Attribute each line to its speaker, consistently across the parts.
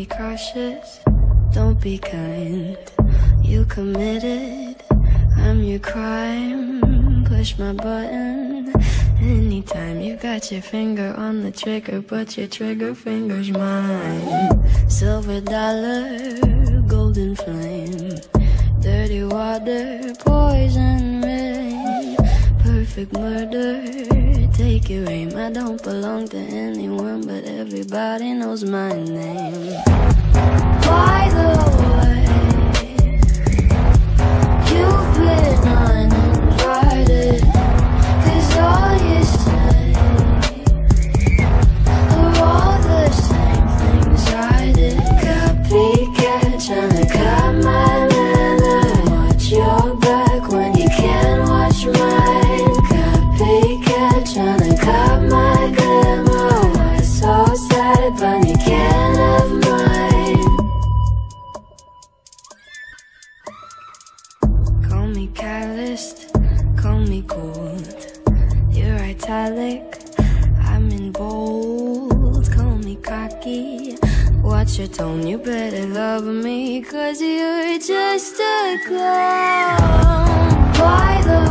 Speaker 1: be cautious, don't be kind. You committed, I'm your crime. Push my button anytime. You got your finger on the trigger, but your trigger finger's mine. Silver dollar, golden flame, dirty water, poison perfect murder. Take your aim. I don't belong to anyone, but everybody knows my name. Calloused, call me cold. You're italic, I'm in bold. Call me cocky, watch your tone. You better love me, cause you're just a clown. By the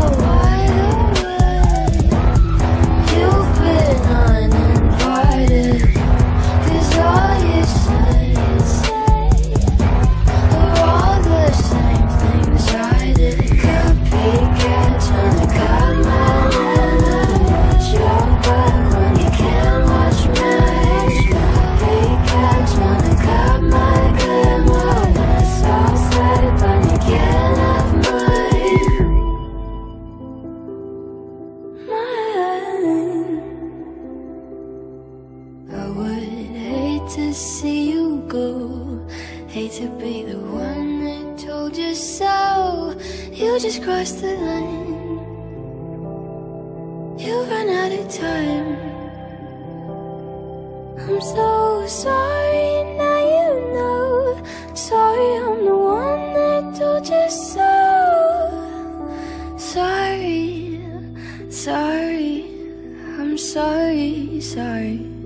Speaker 1: see you go. Hate to be the one that told you so. You just crossed the line. You ran out of time. I'm so sorry, now you know. Sorry, I'm the one that told you so. Sorry, sorry, I'm sorry, sorry.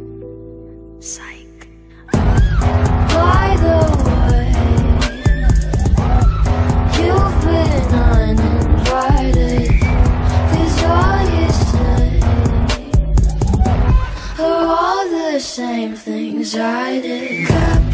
Speaker 1: same things I did.